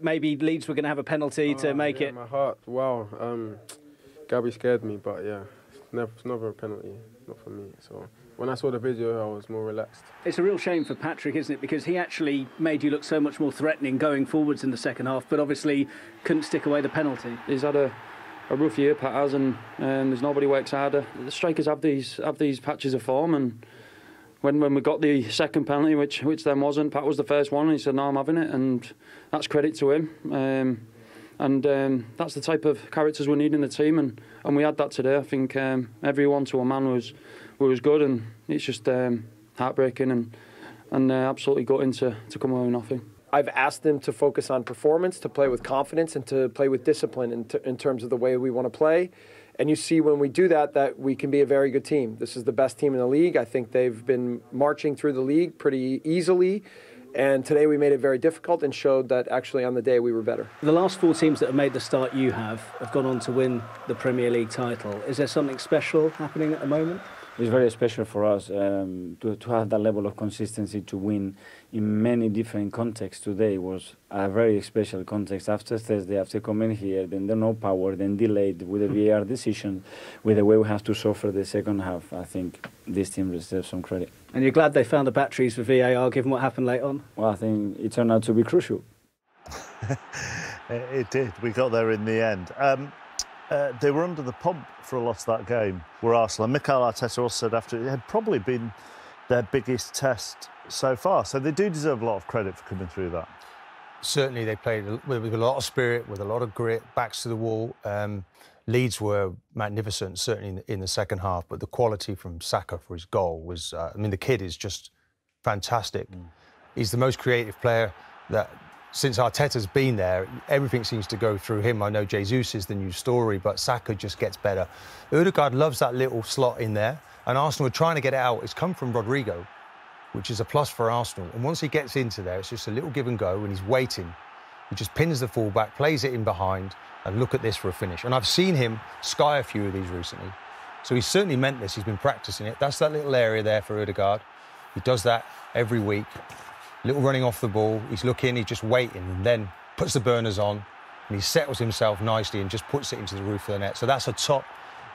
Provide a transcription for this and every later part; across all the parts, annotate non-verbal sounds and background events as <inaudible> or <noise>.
maybe Leeds were going to have a penalty Oh, to make yeah, it? My heart, wow. Um, Gabby scared me, but yeah, it's never, it's never a penalty, not for me. So when I saw the video, I was more relaxed. It's a real shame for Patrick, isn't it? Because he actually made you look so much more threatening going forwards in the second half, but obviously couldn't stick away the penalty. he's had a, a rough year, Pat has, and um, there's nobody works harder. The strikers have these have these patches of form, and when when we got the second penalty, which which then wasn't, Pat was the first one, and he said, "No, I'm having it," and that's credit to him. Um, and um, that's the type of characters we need in the team, and, and we had that today. I think um, everyone to a man was was good, and it's just um, heartbreaking and and uh, absolutely gutting to, to come away with nothing. I've asked them to focus on performance, to play with confidence, and to play with discipline in, t- in terms of the way we want to play. And you see when we do that, that we can be a very good team. This is the best team in the league. I think they've been marching through the league pretty easily. And today we made it very difficult and showed that actually on the day we were better. The last four teams that have made the start you have have gone on to win the Premier League title. Is there something special happening at the moment? It's very special for us um, to, to have that level of consistency to win in many different contexts. Today was a very special context. After Thursday, after coming here, then there no power, then delayed with the VAR decision, with the way we have to suffer the second half. I think this team deserves some credit. And you're glad they found the batteries for VAR given what happened late on? Well, I think it turned out to be crucial. It, <laughs> it did. We got there in the end. Um, uh, they were under the pump for a lot of that game, were Arsenal. And Mikel Arteta also said after it had probably been their biggest test so far. So they do deserve a lot of credit for coming through that. certainly they played with, with a lot of spirit, with a lot of grit, backs to the wall. Um, Leeds were magnificent, certainly in the, in the second half, but the quality from Saka for his goal was, uh, I mean, the kid is just fantastic. He's the most creative player that, since Arteta's been there, everything seems to go through him. I know Jesus is the new story, but Saka just gets better. Odegaard loves that little slot in there, and Arsenal are trying to get it out. It's come from Rodrigo, which is a plus for Arsenal. And once he gets into there, it's just a little give and go, and he's waiting. He just pins the fullback, plays it in behind, and look at this for a finish. And I've seen him sky a few of these recently. So he's certainly meant this. He's been practicing it. That's that little area there for Odegaard. He does that every week. Little running off the ball. He's looking, he's just waiting, and then puts the burners on, and he settles himself nicely and just puts it into the roof of the net. So that's a top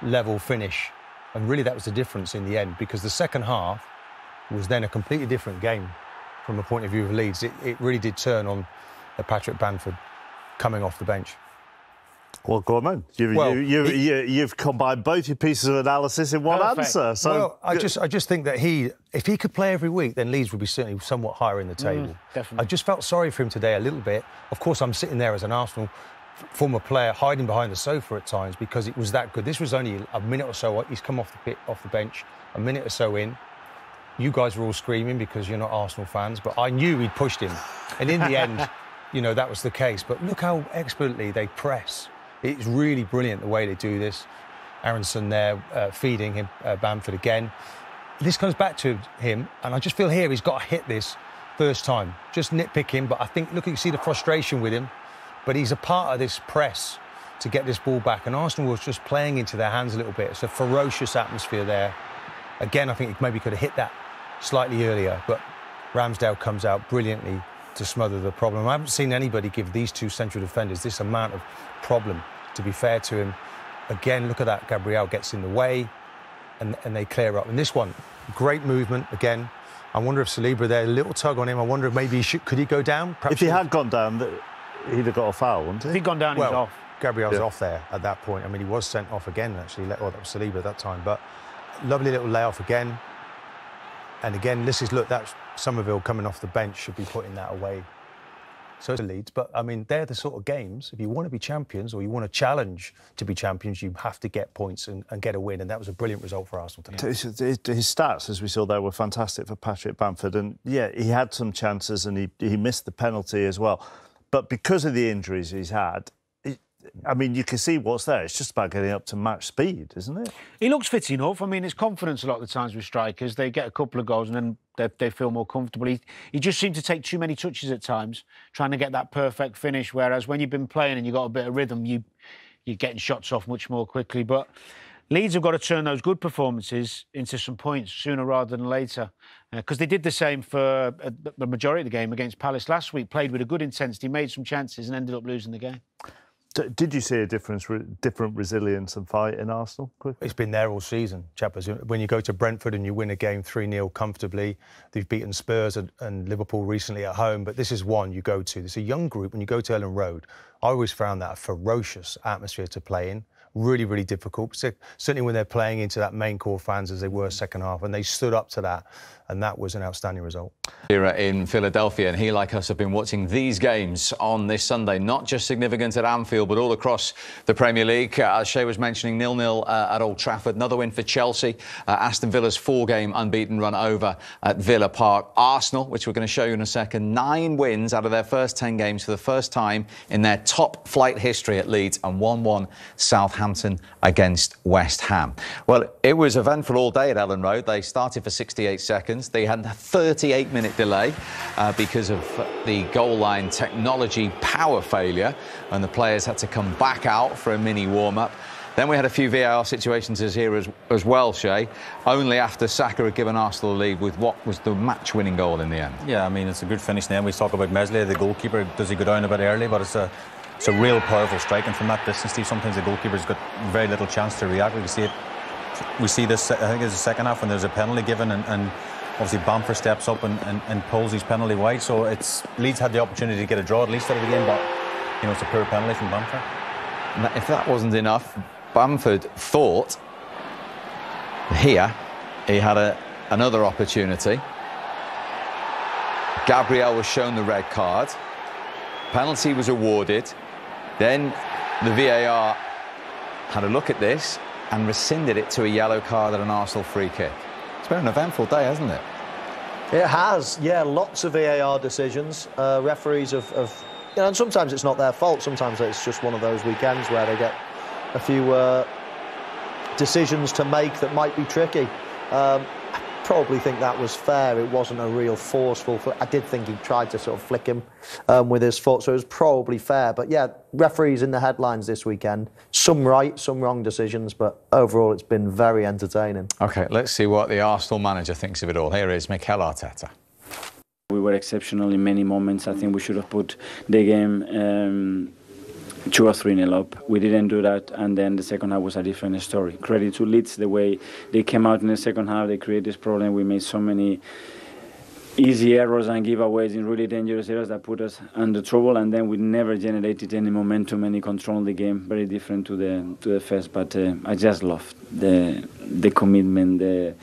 level finish. And really, that was the difference in the end because the second half was then a completely different game from the point of view of Leeds. It, it really did turn on Patrick Bamford coming off the bench. Well, go on then. You've, Well, you, you, he- you, you've combined both your pieces of analysis in one Perfect. answer. So well, I just, I just think that he, if he could play every week, then Leeds would be certainly somewhat higher in the mm, table. definitely. I just felt sorry for him today a little bit. Of course, I'm sitting there as an Arsenal former player, hiding behind the sofa at times because it was that good. This was only a minute or so. He's come off the pit, off the bench, a minute or so in. You guys were all screaming because you're not Arsenal fans, but I knew we'd pushed him, and in the end, <laughs> you know that was the case. But look how expertly they press. It's really brilliant the way they do this. Aaronson there uh, feeding him uh, Bamford again. This comes back to him, and I just feel here he's got to hit this first time. Just nitpick him, but I think look, you see the frustration with him. But he's a part of this press to get this ball back, and Arsenal was just playing into their hands a little bit. It's a ferocious atmosphere there. Again, I think he maybe could have hit that slightly earlier, but Ramsdale comes out brilliantly to smother the problem. I haven't seen anybody give these two central defenders this amount of problem, to be fair to him. Again, look at that. Gabriel gets in the way and, and they clear up. And this one, great movement again. I wonder if Saliba there, a little tug on him. I wonder if maybe he should, could he go down? Perhaps if he had gone down, he'd have got a foul, wouldn't If he? he'd gone down, well, he's off. Gabriel's Yeah. off there at that point. I mean, he was sent off again, actually. Well, that was Saliba at that time. But lovely little layoff again. And again, this is, look, that's Summerville coming off the bench should be putting that away. So it's Leeds. But, I mean, they're the sort of games, if you want to be champions or you want to challenge to be champions, you have to get points and, and get a win. And that was a brilliant result for Arsenal today. His, his- stats, as we saw there, were fantastic for Patrick Bamford. And yeah, he had some chances and he, he missed the penalty as well. But because of the injuries he's had, I mean, you can see what's there. It's just about getting up to match speed, isn't it? He looks fit enough. I mean, his confidence a lot of the times with strikers. They get a couple of goals and then they, they feel more comfortable. He, he just seemed to take too many touches at times, trying to get that perfect finish. Whereas when you've been playing and you've got a bit of rhythm, you, you're getting shots off much more quickly. But Leeds have got to turn those good performances into some points sooner rather than later. Because uh, they did the same for uh, the majority of the game against Palace last week, played with a good intensity, made some chances, and ended up losing the game. Did you see a difference, different resilience and fight in Arsenal? It's been there all season, chappers. When you go to Brentford and you win a game 3 0 comfortably, they've beaten Spurs and Liverpool recently at home, but this is one you go to. It's a young group. When you go to Elland Road, I always found that a ferocious atmosphere to play in really, really difficult. Certainly when they're playing into that main core fans as they were second half, and they stood up to that, and that was an outstanding result. Here in Philadelphia, and he, like us, have been watching these games on this Sunday, not just significant at Anfield, but all across the Premier League. Uh, as Shay was mentioning, nil-nil uh, at Old Trafford, another win for Chelsea. Uh, Aston Villa's four-game unbeaten run over at Villa Park. Arsenal, which we're going to show you in a second, nine wins out of their first 10 games for the first time in their top flight history at Leeds, and 1-1 Southampton against West Ham. Well, it was eventful all day at Elland Road. They started for 68 seconds. They had a 38 minute delay uh, because of the goal line technology power failure, and the players had to come back out for a mini warm up. Then we had a few VAR situations as here as, as well, Shay, only after Saka had given Arsenal a lead with what was the match winning goal in the end. Yeah, I mean, it's a good finish now. We talk about Meslier, the goalkeeper. Does he go down a bit early? But it's a it's a real powerful strike, and from that distance, Steve, sometimes the goalkeeper's got very little chance to react. We see it. We see this. I think it's the second half when there's a penalty given, and, and obviously Bamford steps up and, and, and, pulls his penalty wide. So it's Leeds had the opportunity to get a draw at least out of the game, but you know it's a poor penalty from Bamford. If that wasn't enough, Bamford thought here he had a, another opportunity. Gabriel was shown the red card. Penalty was awarded. Then the VAR had a look at this and rescinded it to a yellow card at an Arsenal free kick. It's been an eventful day, hasn't it? It has, yeah. Lots of VAR decisions. Uh, referees have, have, you know, and sometimes it's not their fault. Sometimes it's just one of those weekends where they get a few uh, decisions to make that might be tricky. Um, probably think that was fair. It wasn't a real forceful. I did think he tried to sort of flick him um, with his foot, so it was probably fair. But yeah, referees in the headlines this weekend. Some right, some wrong decisions, but overall it's been very entertaining. Okay, let's see what the Arsenal manager thinks of it all. Here is Mikel Arteta. We were exceptional in many moments. I think we should have put the game. Um, two or three nil up. We didn't do that, and then the second half was a different story. Credit to Leeds, the way they came out in the second half, they created this problem. We made so many easy errors and giveaways in really dangerous areas that put us under trouble, and then we never generated any momentum, any control in the game. Very different to the to the first, but uh, I just love the the commitment, the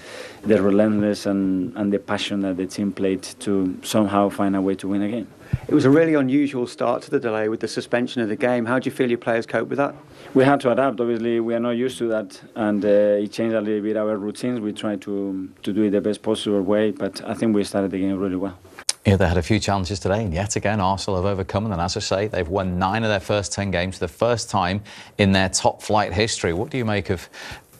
the relentless and, and the passion that the team played to somehow find a way to win again. It was a really unusual start to the delay with the suspension of the game. How do you feel your players cope with that? We had to adapt. Obviously, we are not used to that, and uh, it changed a little bit our routines. We tried to to do it the best possible way, but I think we started the game really well. Yeah, they had a few challenges today, and yet again, Arsenal have overcome them. And as I say, they've won nine of their first ten games for the first time in their top flight history. What do you make of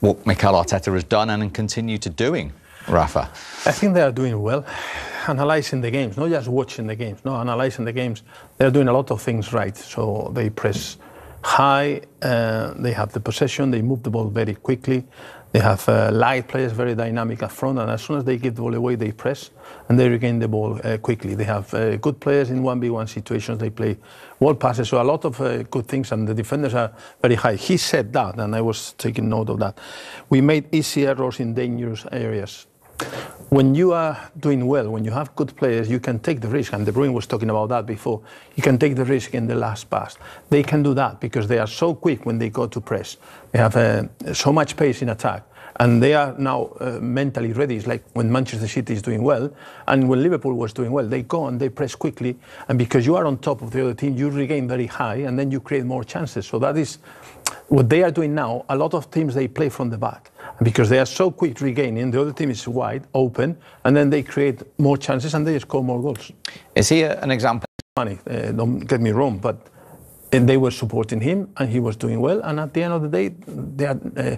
what Mikel Arteta has done and continue to doing, Rafa? I think they are doing well analyzing the games, not just watching the games, no, analyzing the games. They're doing a lot of things right. So they press high, uh, they have the possession, they move the ball very quickly. They have uh, light players, very dynamic up front, and as soon as they give the ball away, they press and they regain the ball uh, quickly. They have uh, good players in 1v1 situations. They play wall passes, so a lot of uh, good things, and the defenders are very high. He said that, and I was taking note of that. We made easy errors in dangerous areas when you are doing well, when you have good players, you can take the risk. And De Bruyne was talking about that before. You can take the risk in the last pass. They can do that because they are so quick when they go to press. They have uh, so much pace in attack. And they are now uh, mentally ready. It's like when Manchester City is doing well and when Liverpool was doing well. They go and they press quickly. And because you are on top of the other team, you regain very high and then you create more chances. So that is what they are doing now. A lot of teams, they play from the back because they are so quick regaining. The other team is wide open, and then they create more chances and they score more goals. Is he an example? Money, uh, don't get me wrong, but they were supporting him, and he was doing well. And at the end of the day, are, uh,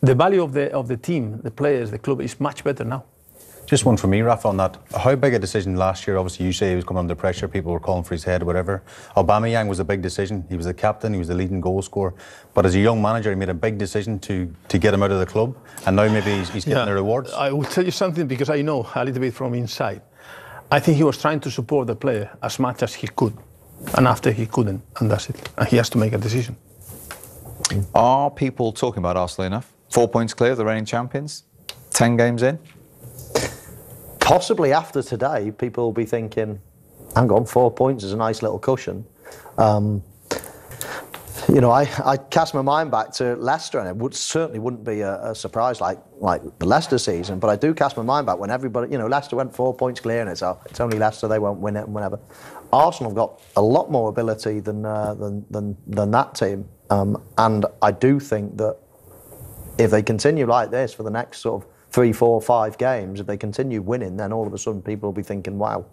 the value of the of the team, the players, the club is much better now. Just one for me, Rafa, on that. How big a decision last year? Obviously, you say he was coming under pressure. People were calling for his head whatever. Aubameyang was a big decision. He was the captain. He was the leading goal scorer. But as a young manager, he made a big decision to, to get him out of the club. And now maybe he's, he's getting Yeah. the rewards. I will tell you something because I know a little bit from inside. I think he was trying to support the player as much as he could, and after he couldn't, and that's it. And he has to make a decision. Are people talking about Arsenal enough? Four points clear of the reigning champions. Ten games in. Possibly after today, people will be thinking, hang on, four points is a nice little cushion. Um, you know, I, I cast my mind back to Leicester, and it would certainly wouldn't be a, a surprise like like the Leicester season. But I do cast my mind back when everybody, you know, Leicester went four points clear, and it's oh, it's only Leicester, they won't win it, and whatever. Arsenal got a lot more ability than uh, than, than than that team, um, and I do think that if they continue like this for the next sort of three, four, five games, if they continue winning, then all of a sudden people will be thinking, wow,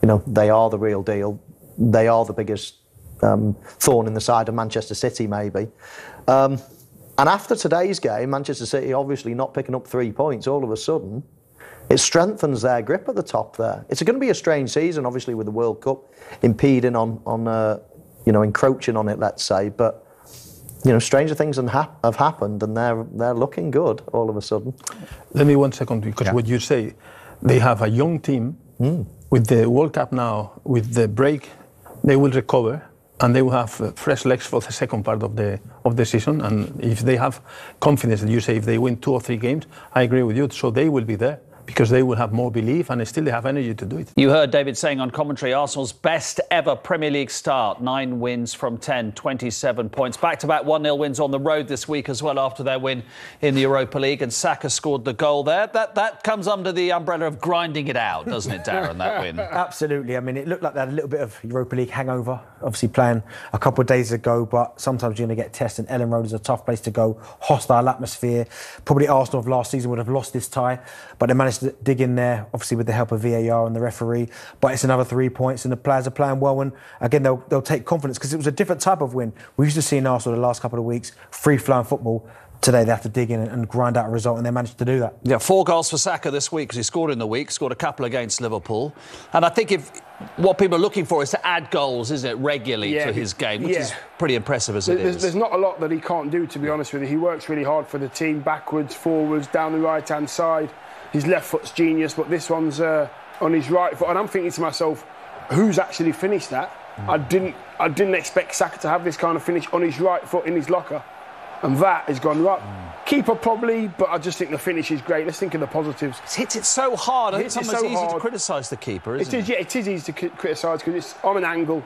you know, they are the real deal. They are the biggest um, thorn in the side of Manchester City, maybe. Um, and after today's game, Manchester City obviously not picking up three points, all of a sudden, it strengthens their grip at the top there. It's going to be a strange season, obviously, with the World Cup impeding on, on uh, you know, encroaching on it, let's say. But you know, stranger things have, have happened, and they're they're looking good all of a sudden. Let me one second because what you say, they have a young team with the World Cup now, with the break, they will recover and they will have uh, fresh legs for the second part of the of the season. And if they have confidence, that you say if they win two or three games, I agree with you. So they will be there because they will have more belief and they still they have energy to do it. You heard David saying on commentary Arsenal's best ever Premier League start. Nine wins from 10, 27 points. Back to back 1 0 wins on the road this week as well after their win in the Europa League. And Saka scored the goal there. That, that comes under the umbrella of grinding it out, doesn't it, Darren, that win? <laughs> Absolutely. I mean, it looked like they had a little bit of Europa League hangover, obviously playing a couple of days ago, but sometimes you're going to get tested. Elland Road is a tough place to go, hostile atmosphere. Probably Arsenal of last season would have lost this tie, but they managed to dig in there, obviously with the help of VAR and the referee. But it's another three points, and the players are playing well. And again, they'll, they'll take confidence because it was a different type of win. We used to see in Arsenal the last couple of weeks free flowing football. Today they have to dig in and, and grind out a result, and they managed to do that. Yeah, four goals for Saka this week because he scored in the week, scored a couple against Liverpool. And I think if what people are looking for is to add goals, isn't it, regularly Yeah, to his game, which yeah. is pretty impressive as it There's, is. there's not a lot that he can't do, to be honest with you. He works really hard for the team, backwards, forwards, down the right hand side. His left foot's genius, but this one's uh, on his right foot. And I'm thinking to myself, who's actually finished that? Mm. I didn't, I didn't expect Saka to have this kind of finish on his right foot in his locker, and that has gone right. Mm. Keeper probably, but I just think the finish is great. Let's think of the positives. He's hit it so hard. I think Hits it so it's easy to criticise the keeper, isn't It is, yeah, it is easy to c- criticise because it's on an angle,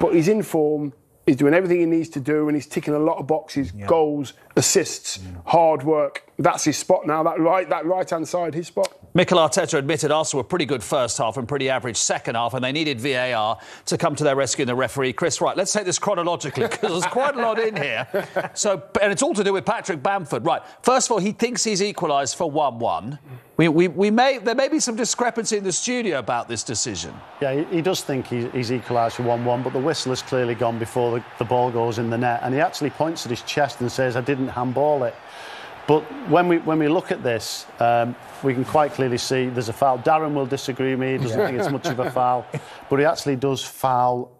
but he's in form. He's doing everything he needs to do, and he's ticking a lot of boxes: goals, assists, hard work. That's his spot now. That right, that right hand side, his spot. Mikel Arteta admitted Arsenal were pretty good first half and pretty average second half, and they needed VAR to come to their rescue. And the referee, Chris Wright. Let's take this chronologically because there's quite a lot in here. So, and it's all to do with Patrick Bamford. Right. First of all, he thinks he's equalised for one-one. We, we, we may there may be some discrepancy in the studio about this decision. Yeah, he, he does think he, he's equalised for 1 1, but the whistle has clearly gone before the, the ball goes in the net. And he actually points at his chest and says, I didn't handball it. But when we, when we look at this, um, we can quite clearly see there's a foul. Darren will disagree with me, he doesn't Yeah. think it's much of a foul. <laughs> But he actually does foul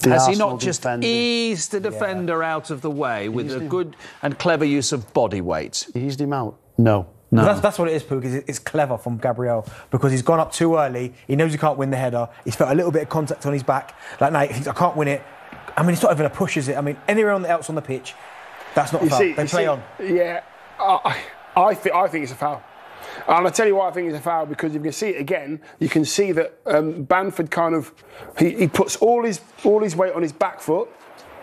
the Has he not just defender. eased the defender out of the way with a good and clever use of body weight? He eased him out? No. No. That's, that's what it is, Pook. Is it's clever from Gabriel because he's gone up too early. He knows he can't win the header. He's felt a little bit of contact on his back. Like, no, he's- I can't win it. I mean, it's not even a push, is it? I mean, anywhere else on the pitch, that's not a foul. see, they play see- on. Yeah, I, I, think I think it's a foul. And I tell you why I think it's a foul because if you can see it again, you can see that um, Bamford kind of he, he puts all his all his weight on his back foot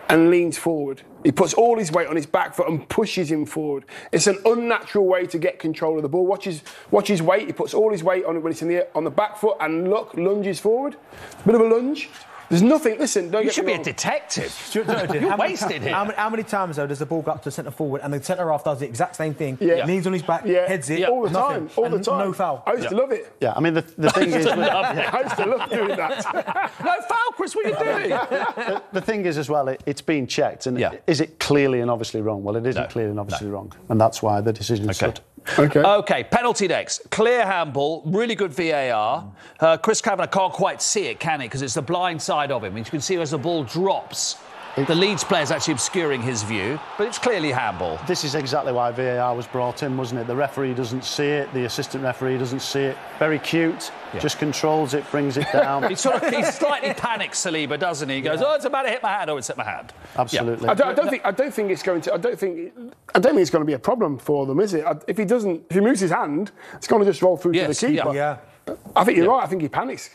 and leans forward. He puts all his weight on his back foot and pushes him forward. It's an unnatural way to get control of the ball. Watch his, watch his weight. He puts all his weight on it when it's in the on the back foot and look lunges forward. Bit of a lunge. There's nothing. Listen, don't You get should me be a detective. <laughs> You're You're wasted here. How many, how many times though does the ball go up to centre forward and the centre half does the exact same thing? Yeah. Leans on his back, Yeah. heads it, Yeah. All the nothing, time. All the time. No foul. I used to love it. Yeah, I mean, the, the thing <laughs> is... I used to love doing that. <laughs> no foul, Chris. What are you doing? the, the thing is as well, it, it's been checked, and is it clearly and obviously wrong? Well, it isn't clearly and obviously wrong, and that's why the decision stood. Okay. Okay, penalty next. Clear handball, really good VAR. Uh, Chris Kavanagh can't quite see it, can he? Because it's the blind side of him. You can see as the ball drops, the Leeds player's actually obscuring his view, but it's clearly handball. This is exactly why VAR was brought in, wasn't it? The referee doesn't see it, the assistant referee doesn't see it. Very cute, Yeah. just controls it, brings it down. <laughs> he sort of he slightly panics Saliba, doesn't he? He goes, "Oh, it's about to hit my hand. Oh, it's hit my hand." Absolutely. I don't, I don't think. I don't think it's going to. I don't think. I don't think it's going to be a problem for them, is it? If he doesn't, if he moves his hand, it's going to just roll through Yes, to the keeper. yeah. I think you're right. I think he panics.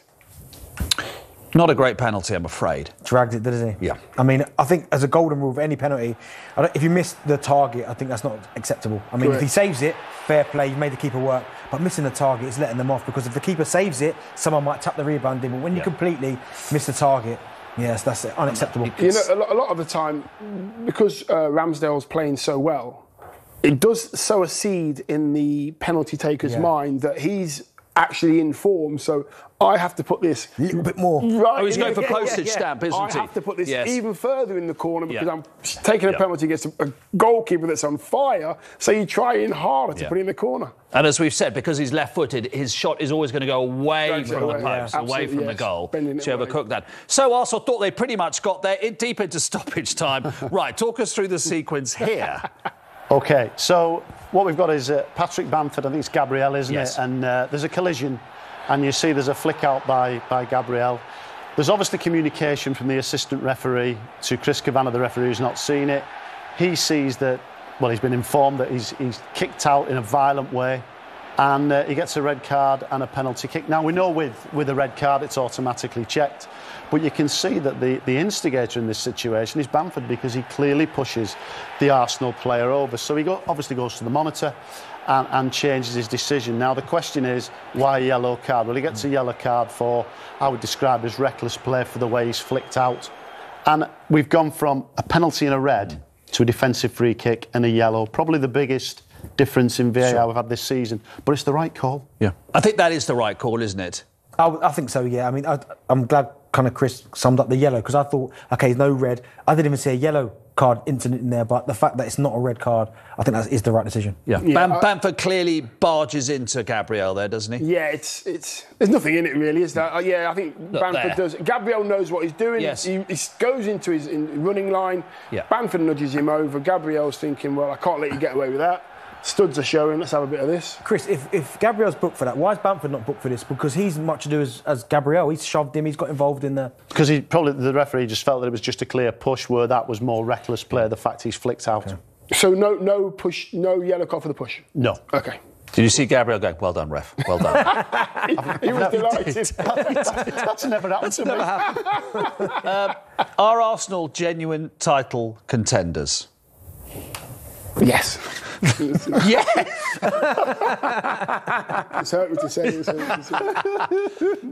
Not a great penalty, I'm afraid. Dragged it, didn't he? Yeah. I mean, I think as a golden rule for any penalty, I don't, if you miss the target, I think that's not acceptable. I mean, if he saves it, fair play, you've made the keeper work. But missing the target is letting them off because if the keeper saves it, someone might tap the rebound in. But when you completely miss the target, yes, that's unacceptable. You know, a lot, a lot of the time, because uh, Ramsdale's playing so well, it does sow a seed in the penalty taker's Yeah. mind that he's actually in form. So I have to put this a little bit more. Right, Oh, he's yeah, going for yeah, postage yeah, yeah. stamp, isn't it? I he? have to put this Yes. even further in the corner because Yeah. I'm taking a Yeah. penalty against a, a goalkeeper that's on fire. So you try in harder to Yeah. put it in the corner. And as we've said, because he's left-footed, his shot is always going to go away Drags it from the post, Yeah. away Absolutely, from the goal. Bending it to away. overcook that. So Arsenal thought they pretty much got there in, deep into stoppage time. <laughs> right, talk us through the sequence here. <laughs> Okay, so what we've got is uh, Patrick Bamford, I think it's Gabriel, isn't Yes. it? And uh, there's a collision, and you see there's a flick out by, by Gabriel. There's obviously communication from the assistant referee to Chris Kavanagh, the referee who's not seen it. He sees that, well, he's been informed that he's, he's kicked out in a violent way, and uh, he gets a red card and a penalty kick. Now, we know with, with a red card it's automatically checked, but you can see that the, the instigator in this situation is Bamford because he clearly pushes the Arsenal player over. So he go, obviously goes to the monitor and, and changes his decision. Now, the question is, why a yellow card? Well, he gets a yellow card for, I would describe as reckless play for the way he's flicked out. And we've gone from a penalty and a red to a defensive free kick and a yellow. Probably the biggest difference in VAR we've had this season. But it's the right call. Yeah. I think that is the right call, isn't it? I, I think so, yeah. I mean, I, I'm glad kind of Chris summed up the yellow because I thought, okay, no red. I didn't even see a yellow card incident in there, but the fact that it's not a red card, I think that is the right decision. Yeah. Bam- Bamford clearly barges into Gabriel there, doesn't he? Yeah, it's it's. There's nothing in it really, is there? Uh, yeah, I think Look Bamford there. does. Gabriel knows what he's doing. Yes. He, he goes into his in, running line. Yeah. Bamford nudges him over. Gabriel's thinking, well, I can't let you get away with that. Studs are showing. Let's have a bit of this. Chris, if, if Gabriel's booked for that, why is Bamford not booked for this? Because he's much to do as, as Gabriel. He's shoved him, he's got involved in the. Because he probably the referee just felt that it was just a clear push, where that was more reckless play. The fact he's flicked out. So no no push, no yellow card for the push. No. Okay. Did you see Gabriel going, well done, ref, well done? <laughs> he was delighted. <laughs> That's never happened to me. Happened. <laughs> um, are Arsenal genuine title contenders? Yes. <laughs> yes. it's hurt me to say. To say.